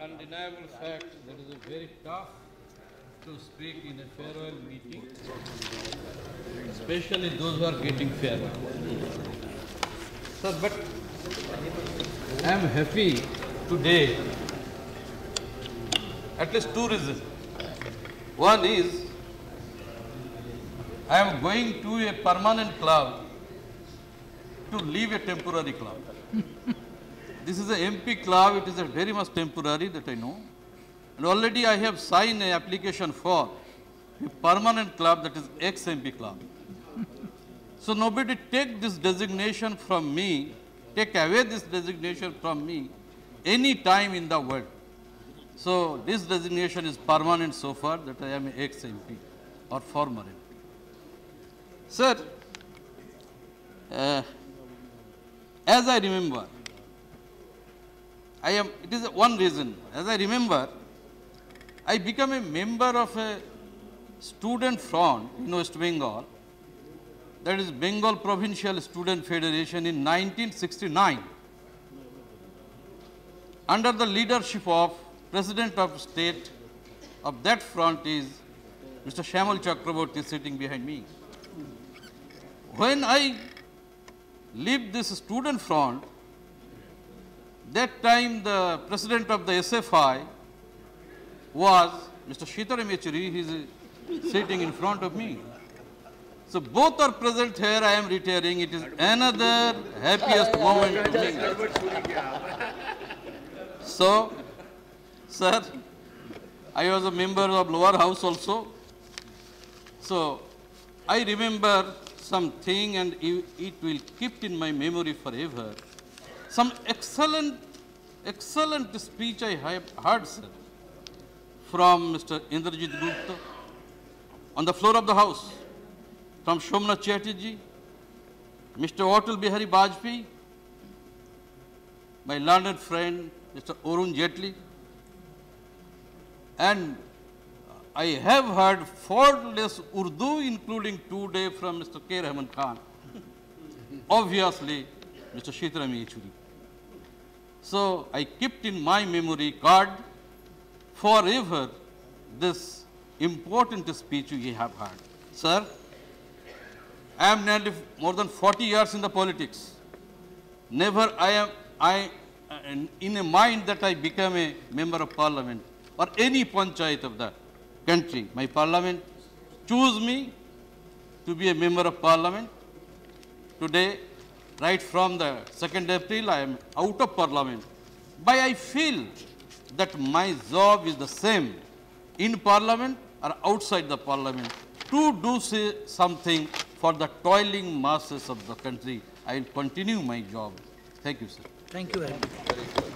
undeniable fact that it is very tough to speak in a farewell meeting, especially those who are getting farewell. Sir, but I am happy today, at least two reasons. One is, I am going to a permanent club to leave a temporary club. this is a MP club, it is a very much temporary that I know. And already I have signed an application for a permanent club that is ex-MP club. so nobody take this designation from me, take away this designation from me any time in the world. So this designation is permanent so far that I am ex-MP or former MP. Sir, uh, as I remember, I am, it is one reason, as I remember, I became a member of a student front in West Bengal, that is Bengal Provincial Student Federation in 1969, under the leadership of President of State of that front is Mr. Shyamal Chakraborty sitting behind me. When I leave this student front, that time the president of the SFI was Mr. Yechury, he is sitting in front of me. So both are present here, I am retiring. It is another happiest moment to me. So, sir, I was a member of lower house also. So, I remember something and it will keep in my memory forever. Some excellent, excellent speech I have heard, sir, from Mr. Indrajit Gupta on the floor of the house, from Somnath Chatterjee, Mr. Atal Bihari Bajpayee, my learned friend, Mr. Arun Jaitley, and uh, I have heard faultless Urdu, including today from Mr. K. Rahman Khan. Obviously, Mr. Sitaram Yechury. So I kept in my memory card forever this important speech we have had. Sir, I am nearly more than 40 years in the politics. Never I am, I, uh, in a mind that I become a member of parliament or any panchayat of the country. My parliament choose me to be a member of parliament. Today, right from the 2nd April, I am out of parliament. But I feel that my job is the same in parliament or outside the parliament to do something for the toiling masses of the country. I will continue my job. Thank you, sir. Thank you very much.